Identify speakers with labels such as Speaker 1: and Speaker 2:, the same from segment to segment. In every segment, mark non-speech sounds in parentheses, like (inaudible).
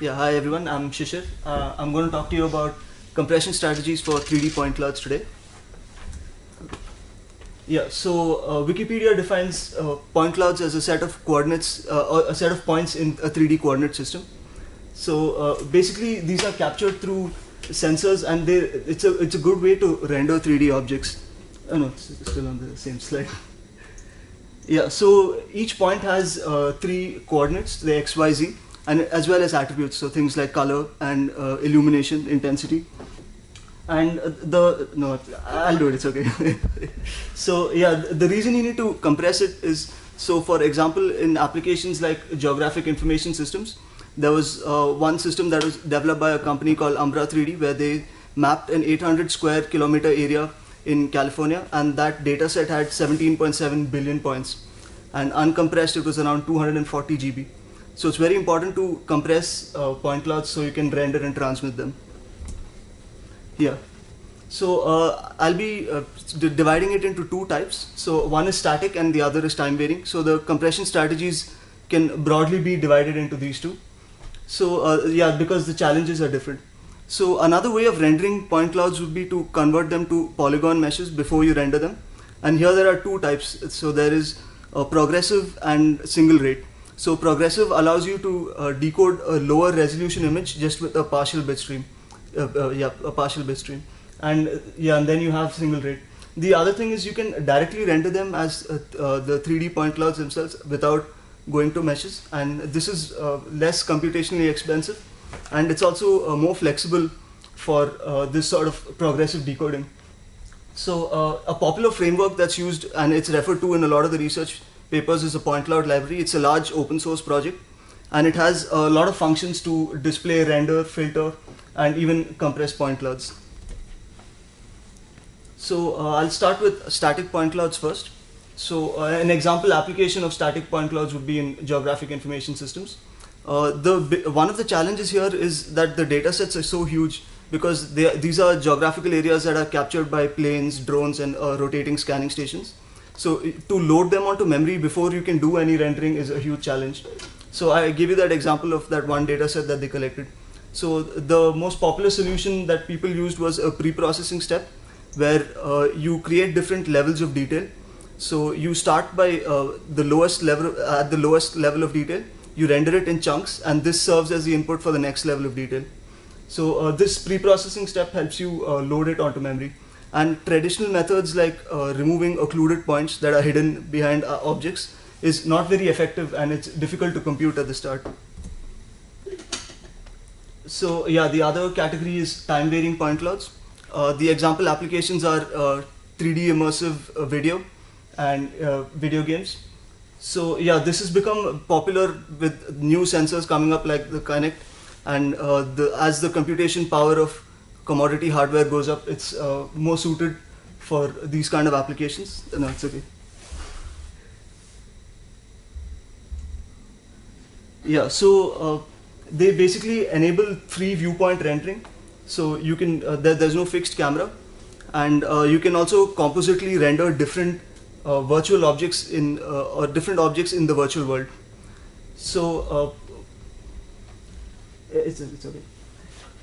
Speaker 1: Yeah, hi everyone, I'm Shishir. Uh, I'm going to talk to you about compression strategies for 3D point clouds today. Yeah, so uh, Wikipedia defines uh, point clouds as a set of coordinates, uh, a set of points in a 3D coordinate system. So uh, basically, these are captured through sensors, and they, it's a it's a good way to render 3D objects. Oh no, it's still on the same slide. (laughs) yeah, so each point has uh, three coordinates: the x, y, z, and as well as attributes. So things like color and uh, illumination, intensity. And the no i'll do it it's okay. (laughs) So yeah the reason you need to compress it is so for example in applications like geographic information systems there was uh, one system that was developed by a company called umbra 3d where they mapped an 800 square kilometer area in california and that data set had 17.7 billion points. And uncompressed it was around 240 gb so it's very important to compress uh, point clouds so you can render and transmit them here. So uh, I'll be uh, dividing it into two types. So one is static and the other is time varying. So the compression strategies can broadly be divided into these two. So uh, yeah, because the challenges are different. So another way of rendering point clouds would be to convert them to polygon meshes before you render them. And here there are two types. So there is progressive and single rate. So progressive allows you to uh, decode a lower resolution image just with a partial bit stream uh, uh, yeah, a partial bit stream, and uh, yeah, and then you have single rate. The other thing is you can directly render them as uh, uh, the 3D point clouds themselves without going to meshes, and this is less computationally expensive, and it's also more flexible for this sort of progressive decoding. So a popular framework that's used and it's referred to in a lot of the research papers is a point cloud library. It's a large open source project, and it has a lot of functions to display, render, filter, and even compress point clouds. So uh, I'll start with static point clouds first. So uh, an example application of static point clouds would be in geographic information systems. Uh, the one of the challenges here is that the data sets are so huge because they, these are geographical areas that are captured by planes, drones, and uh, rotating scanning stations. So to load them onto memory before you can do any rendering is a huge challenge. So I give you that example of that one data set that they collected. So the most popular solution that people used was a pre-processing step where uh, you create different levels of detail. So you start by uh, the lowest level at the lowest level of detail. You render it in chunks, and this serves as the input for the next level of detail. So uh, this pre-processing step helps you uh, load it onto memory. And traditional methods like uh, removing occluded points that are hidden behind objects is not very effective, and it's difficult to compute at the start so yeah, the other category is time varying point clouds. Uh, the example applications are uh, 3D immersive uh, video and uh, video games. So yeah, this has become popular with new sensors coming up like the Kinect, and uh, the, as the computation power of commodity hardware goes up, it's uh, more suited for these kind of applications. No, it's okay. Yeah, so they basically enable free viewpoint rendering. So you can uh, there, there's no fixed camera, and uh, you can also compositely render different uh, virtual objects in uh, or different objects in the virtual world. So uh, it's it's okay.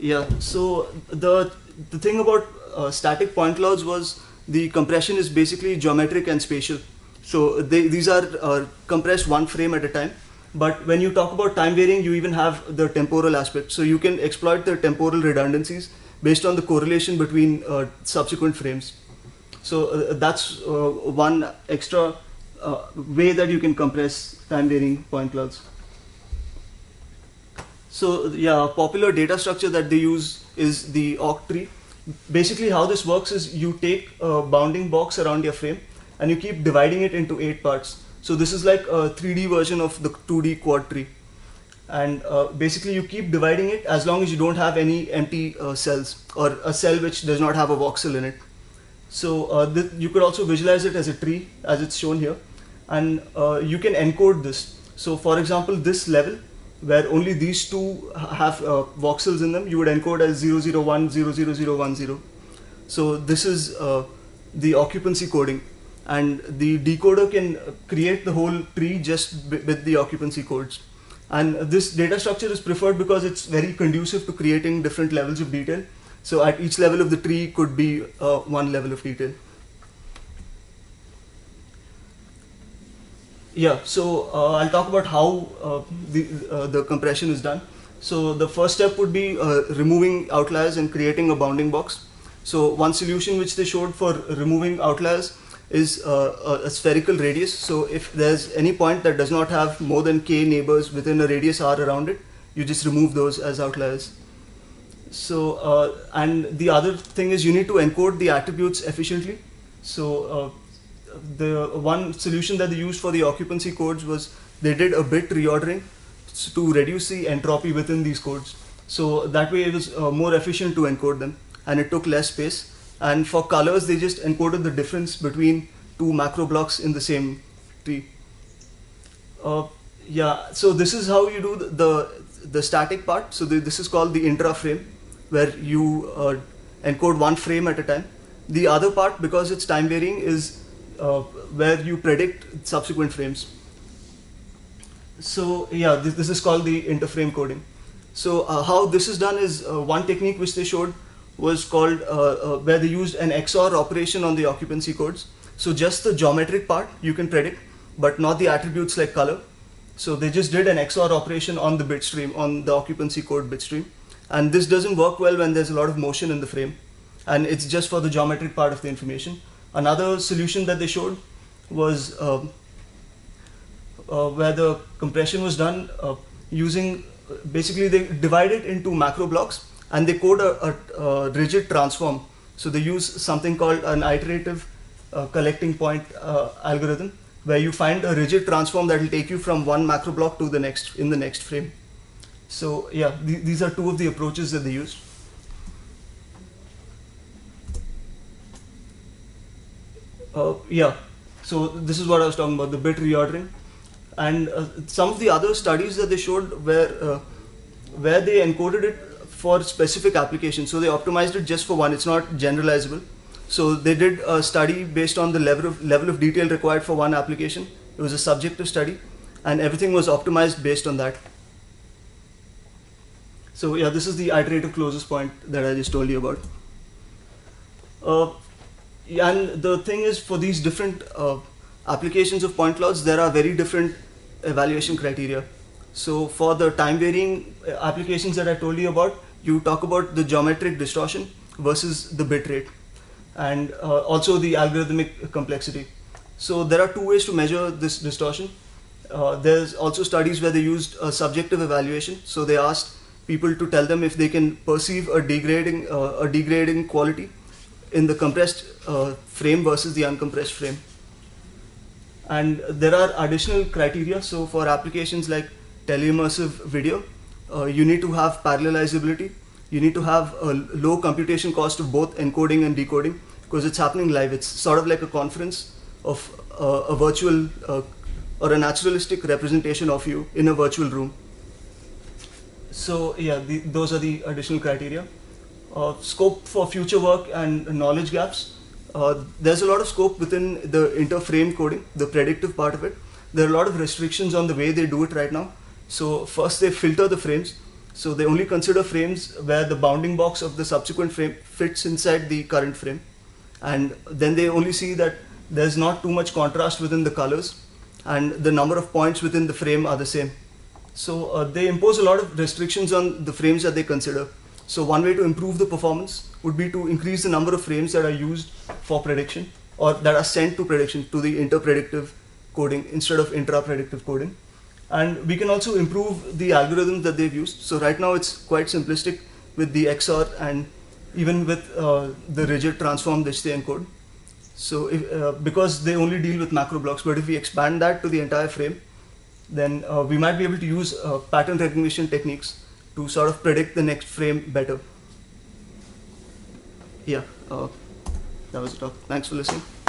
Speaker 1: Yeah. So the the thing about uh, static point clouds was the compression is basically geometric and spatial. So they, these are compressed one frame at a time but when you talk about time varying, you even have the temporal aspect. So you can exploit the temporal redundancies based on the correlation between uh, subsequent frames. So uh, that's uh, one extra uh, way that you can compress time varying point clouds. So yeah, popular data structure that they use is the octree. Basically how this works is you take a bounding box around your frame and you keep dividing it into eight parts. So this is like a 3D version of the 2D quad tree. And uh, basically you keep dividing it as long as you don't have any empty uh, cells or a cell which does not have a voxel in it. So uh, you could also visualize it as a tree as it's shown here. And uh, you can encode this. So for example, this level where only these two have uh, voxels in them, you would encode as 001, 00010. So this is uh, the occupancy coding and the decoder can create the whole tree just with the occupancy codes And this data structure is preferred because it's very conducive to creating different levels of detail. So at each level of the tree could be uh, one level of detail. Yeah, so uh, I'll talk about how uh, the, uh, the compression is done. So the first step would be uh, removing outliers and creating a bounding box. So one solution which they showed for removing outliers is uh, a, spherical radius. So if there's any point that does not have more than k neighbors within a radius r around it, you just remove those as outliers. So uh, and the other thing is you need to encode the attributes efficiently. So the one solution that they used for the occupancy codes was they did a bit reordering to reduce the entropy within these codes. So that way it was uh, more efficient to encode them and it took less space and for colors they just encoded the difference between two macro blocks in the same tree. Uh, yeah, so this is how you do the the, the static part. So the, this is called the intra frame, where you uh, encode one frame at a time. The other part, because it's time varying, is uh, where you predict subsequent frames. So yeah, this, this is called the interframe coding. So uh, how this is done is uh, one technique which they showed was called uh, uh, where they used an XOR operation on the occupancy codes. So just the geometric part you can predict, but not the attributes like color. So they just did an XOR operation on the bit stream, on the occupancy code bit stream. And this doesn't work well when there's a lot of motion in the frame. And it's just for the geometric part of the information. Another solution that they showed was uh, uh, where the compression was done uh, using, basically they divide it into macro blocks and they code a, a, a rigid transform. So they use something called an iterative uh, closest point uh, algorithm, where you find a rigid transform that will take you from one macro block to the next in the next frame. So yeah, th these are two of the approaches that they used. Uh, yeah, so this is what I was talking about, the bit reordering. And uh, some of the other studies that they showed where, uh, where they encoded it for specific applications. So they optimized it just for one. It's not generalizable. So they did a study based on the level of level of detail required for one application. It was a subjective study, and everything was optimized based on that. So yeah, this is the iterative closest point that I just told you about. Uh, and the thing is, for these different uh, applications of point clouds, there are very different evaluation criteria. So for the time varying uh, applications that I told you about, you talk about the geometric distortion versus the bit rate and uh, also the algorithmic complexity. So there are two ways to measure this distortion. Uh, there's also studies where they used a subjective evaluation. So they asked people to tell them if they can perceive a degrading uh, a degrading quality in the compressed uh, frame versus the uncompressed frame. And there are additional criteria. So for applications like teleimmersive video, uh, you need to have parallelizability. You need to have a low computation cost of both encoding and decoding because it's happening live. It's sort of like a conference of uh, a virtual uh, or a naturalistic representation of you in a virtual room. So yeah, the, those are the additional criteria. Uh, scope for future work and knowledge gaps. Uh, there's a lot of scope within the interframe coding, the predictive part of it. There are a lot of restrictions on the way they do it right now. So first they filter the frames. So they only consider frames where the bounding box of the subsequent frame fits inside the current frame. And then they only see that there's not too much contrast within the colors and the number of points within the frame are the same. So uh, they impose a lot of restrictions on the frames that they consider. So one way to improve the performance would be to increase the number of frames that are used for prediction or that are sent to prediction to the interpredictive coding instead of intra-predictive coding. And we can also improve the algorithms that they've used. So right now it's quite simplistic with the XOR and even with uh, the rigid transform which they encode. So if, uh, because they only deal with macro blocks, but if we expand that to the entire frame, then uh, we might be able to use uh, pattern recognition techniques to sort of predict the next frame better. Yeah, uh, that was it. talk. Thanks for listening.